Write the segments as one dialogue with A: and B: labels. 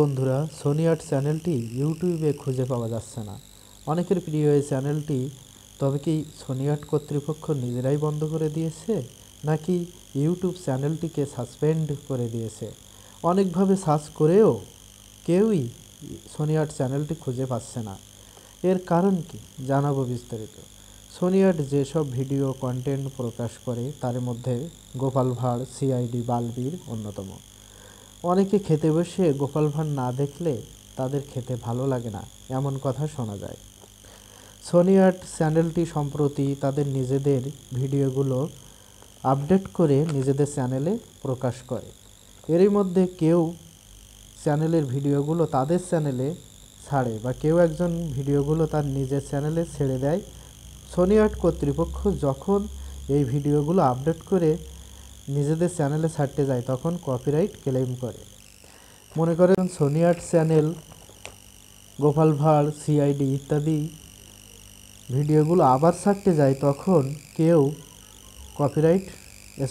A: বন্ধুরা Sony art চ্যানেলটি ইউটিউবে খুঁজে পাওয়া যাচ্ছে না। অনেকের প্রিয় এই চ্যানেলটি, তবে কি সোনি আর্ট কর্তৃপক্ষ নিজেরাই বন্ধ করে দিয়েছে, নাকি ইউটিউব চ্যানেলটিকে সাসপেন্ড করে দিয়েছে? অনেকভাবে সার্চ করেও কেউই সোনি আর্ট চ্যানেলটি খুঁজে পাচ্ছে না। এর কারণ কি? জানাব বিস্তারিত। সোনি আর্ট যেসব ভিডিও কন্টেন্ট প্রকাশ করে, তার মধ্যে গোপাল ভাঁড় সিআইডি বালবীর অন্যতম। অনেকে খেতে বসে গোপাল ভাঁড় না দেখলে তাদের খেতে ভালো লাগে না, এমন কথা শোনা যায়। সোনি আর্ট চ্যানেলটি সম্প্রতি তাদের নিজেদের ভিডিওগুলো আপডেট করে নিজেদের চ্যানেলে প্রকাশ করে। এরই মধ্যে কেউ চ্যানেলের ভিডিওগুলো তাদের চ্যানেলে ছাড়ে বা কেউ একজন ভিডিওগুলো তার নিজের চ্যানেলে ছেড়ে দেয়। সোনি আর্ট কর্তৃপক্ষ যখন এই ভিডিওগুলো আপডেট করে নিজেদের চ্যানেলে ছাড়তে যায়, তখন কপিরাইট ক্লেম করে। মনে করেন Sony Aath channel Gopal Bhar CID ইত্যাদি ভিডিওগুলো আবার ছাড়তে যায়, তখন কেউ কপিরাইট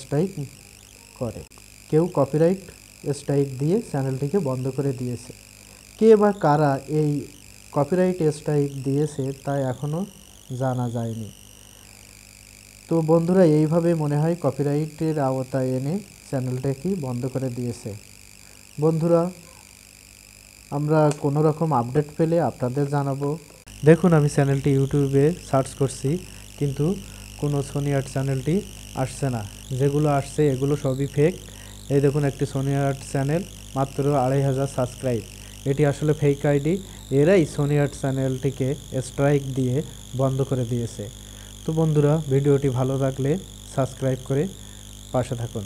A: স্ট্রাইক করে। কেউ কপিরাইট স্ট্রাইক দিয়ে চ্যানেলটিকে বন্ধ করে দিয়েছে। কে বা কারা এই কপিরাইট স্ট্রাইক দিয়েছে তা এখনও জানা যায়নি। তো বন্ধুরা এইভাবে মনে হয় কপিরাইটের আওতায় এনে চ্যানেলটাকে বন্ধ করে দিয়েছে। বন্ধুরা, আমরা কোনো রকম আপডেট পেলে আপনাদের জানাব। দেখুন, আমি চ্যানেলটি ইউটিউবে সার্চ করছি, কিন্তু কোনো সোনি আর্ট চ্যানেলটি আসছে না। যেগুলো আসছে, এগুলো সবই ফেক এই দেখুন, একটি সোনি আর্ট চ্যানেল মাত্র আড়াই হাজার সাবস্ক্রাইব এটি আসলে ফেক আইডি এরাই সোনি আর্ট চ্যানেলটিকে স্ট্রাইক দিয়ে বন্ধ করে দিয়েছে। তো বন্ধুরা ভিডিওটি ভালো লাগলে সাবস্ক্রাইব করে পাশে থাকুন।